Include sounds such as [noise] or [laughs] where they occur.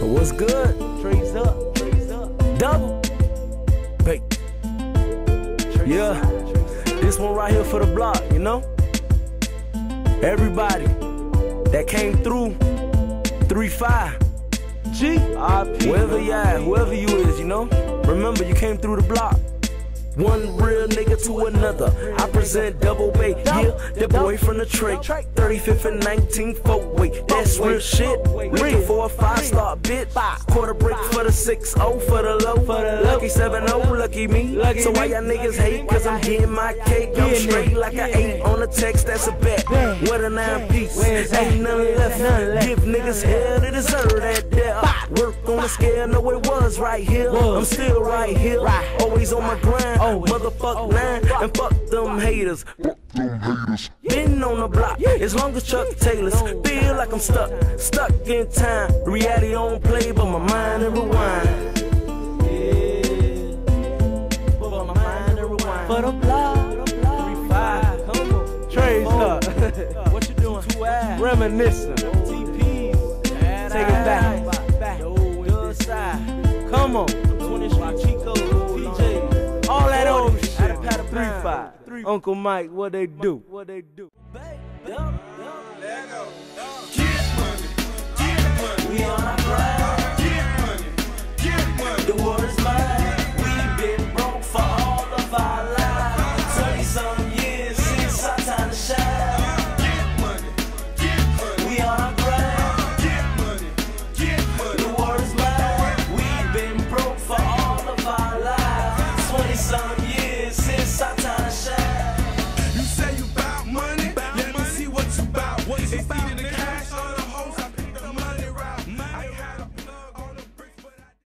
What's good? Trace up. Double. Bay. Yeah. This one right here for the block, you know? Everybody that came through 3-5. G. Whoever you are, whoever you is, you know? Remember, you came through the block. One real nigga to another. I present double bay. Yeah, the boy from the trade. 35th and 19th folk wait. That's real shit. Looking for a five star bit. Quarter break for the 6 0 for the low. For the lucky 7 0, lucky me. So why y'all niggas hate? Cause I'm getting my cake. I'm straight like I 8 on the text. That's a bet. What a nine piece. Ain't nothing left. Give niggas hell to deserve that death. Work the scale, know it was right here. I'm still right here. Always on my grind. Motherfuck nine and fuck them haters. Fuck them haters. Been on the block as long as Chuck Taylor's. Feel like I'm stuck, stuck in time. Reality on play, but my mind and rewind. Yeah, but my mind and rewind. For the block, three five, come on. Up. [laughs] What you doing? Reminiscing. Take it back. Come on. 20 Street Chico, PJ. All that old shit. Three five. Uncle Mike, what they do? What they do?